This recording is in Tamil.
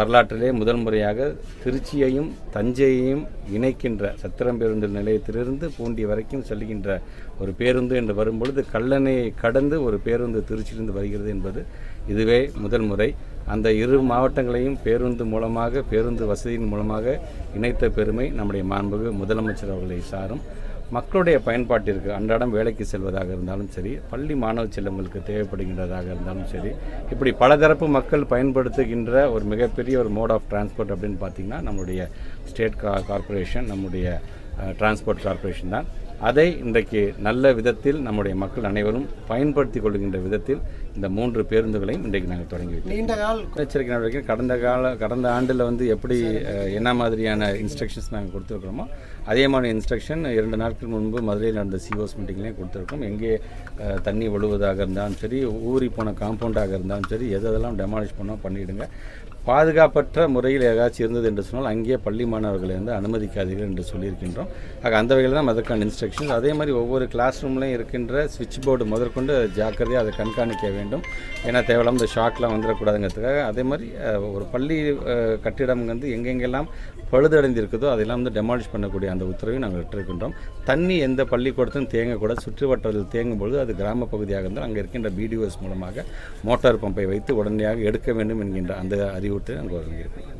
வரலாற்றிலே முதல் முறையாக திருச்சியையும் தஞ்சையையும் இணைக்கின்ற சத்திரம் பேருந்து நிலையத்திலிருந்து பூண்டி வரைக்கும் செல்கின்ற ஒரு பேருந்து என்று வரும்பொழுது கல்லணையை கடந்து ஒரு பேருந்து திருச்சியிலிருந்து வருகிறது என்பது இதுவே முதல் முறை. அந்த இரு மாவட்டங்களையும் பேருந்து மூலமாக பேருந்து வசதியின் மூலமாக இணைத்த பெருமை நம்முடைய மாண்புமிகு முதலமைச்சர் அவர்களை சாரும். மக்களுடைய பயன்பாட்டிற்கு அன்றாடம் வேலைக்கு செல்வதாக இருந்தாலும் சரி பள்ளி மாணவ செல்லங்களுக்கு தேவைப்படுகின்றதாக இருந்தாலும் சரி இப்படி பலதரப்பு மக்கள் பயன்படுத்துகின்ற ஒரு மிகப்பெரிய ஒரு மோட் ஆஃப் டிரான்ஸ்போர்ட் அப்படின்னு பார்த்திங்கன்னா நம்முடைய ஸ்டேட் கா கார்ப்பரேஷன் நம்முடைய டிரான்ஸ்போர்ட் கார்ப்பரேஷன் தான். அதை இன்றைக்கு நல்ல விதத்தில் நம்முடைய மக்கள் அனைவரும் பயன்படுத்தி கொள்கின்ற விதத்தில் இந்த மூன்று பேருந்துகளையும் இன்றைக்கு நாங்கள் தொடங்கி வைத்தோம் நீண்ட கால் முன்னெச்சரிக்கை நடவடிக்கை கடந்த கால கடந்த ஆண்டில் வந்து எப்படி என்ன மாதிரியான இன்ஸ்ட்ரக்ஷன்ஸ் நாங்கள் கொடுத்துருக்குறோமோ அதே மாதிரி இன்ஸ்ட்ரக்ஷன் இரண்டு நாட்கள் முன்பு மதுரையில் நடந்த சிஓஸ் மீட்டிங்லேயும் கொடுத்துருக்கோம் எங்கே தண்ணி ஒழுவதாக இருந்தாலும் சரி ஊறி போன காம்பவுண்டாக இருந்தாலும் சரி எது எதெல்லாம் டெமாலிஷ் பண்ணோம் பண்ணிவிடுங்க பாதுகாப்பற்ற முறையில் ஏதாச்சும் இருந்தது என்று சொன்னால் அங்கேயே பள்ளி மாணவர்களை வந்து அனுமதிக்காதீர்கள் என்று சொல்லியிருக்கின்றோம். ஆக அந்த வகையில் தான் அதற்கான இன்ஸ்ட்ரக்ஷன்ஸ் அதே மாதிரி ஒவ்வொரு கிளாஸ் ரூம்லையும் இருக்கின்ற சுவிட்ச் போர்டு முதற்கொண்டு ஜாக்கிரதையாக அதை கண்காணிக்க வேண்டும். ஏன்னா தேவையில்லாம இந்த ஷாக்லாம் வந்துடக்கூடாதுங்கிறதுக்காக. அதே மாதிரி ஒரு பள்ளி கட்டிடம் வந்து எங்கெங்கெல்லாம் பழுதடைந்து இருக்குதோ அதெல்லாம் வந்து டெமாலிஷ் பண்ணக்கூடிய அந்த உத்தரவையும் நாங்கள் விட்டிருக்கின்றோம். தண்ணி எந்த பள்ளிக்கூடத்திலும் தேங்கக்கூடாது சுற்று வட்டாரத்தில் தேங்கும் பொழுது அது கிராம பகுதியாக இருந்தால் அங்கே இருக்கின்ற பிடிஓஸ் மூலமாக மோட்டார் பம்பை வைத்து உடனடியாக எடுக்க வேண்டும் என்கின்ற அந்த அறிவுறுத்தலை நாங்கள் வழங்கியிருக்கிறோம்.